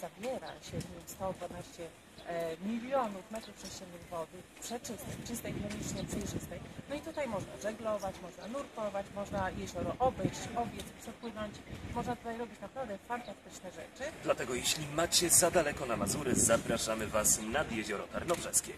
zawiera się w nim 112 milionów metrów sześciennych wody, przeczystej, czystej, chemicznie przejrzystej. No i tutaj można żeglować, można nurkować, można jezioro obejść, obiec, przepłynąć. Można tutaj robić naprawdę fantastyczne rzeczy. Dlatego jeśli macie za daleko na Mazury, zapraszamy Was nad jezioro Tarnobrzeskie.